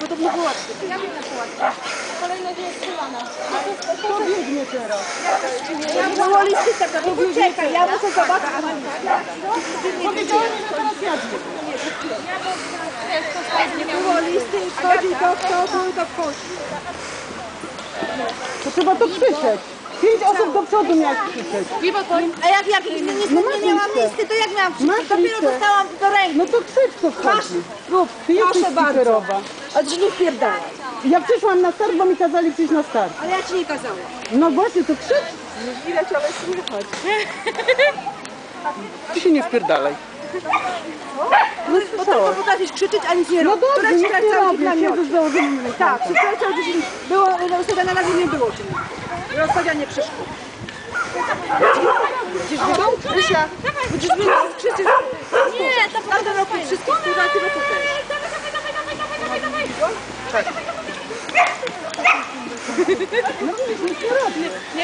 podobno Hołacki. Ja wiem na Hołacki. Kolejna nie jest strzelana. To biegnie teraz. Ja była listyka, to poczekaj, ja muszę zobaczyć. Powiedziałem, że teraz ja biegnie. Było listy i wchodził do przodu i do wchodził. To trzeba to krzyczeć. Pięć osób do przodu miałaś krzyczeć. No a jak ja niestety no nie miałam listy, to jak miałam krzyczeć? Dopiero dostałam do ręki. No to krzycz to wchodzi. Proszę bardzo. A ci nie wpierdalaj. Ja przyszłam na start, bo mi kazali przyjść na start. Ale ja ci nie kazałam. No właśnie, to krzycz. Widać, ale słychać. Ty się nie wpierdalaj. No, bo to potrafisz krzyczeć, a nic nie No robisz. dobrze, Która ci nic nie robię. Siedzę z założonymi Tak, przy cały dzień było rozstawiane na nie było czym. Rozstawianie przeszkód. Będziesz wiedział? Rysia, będziesz wiedział, krzyczysz. Nie, to roku wszystko, w tym roku też. Nie jest źle.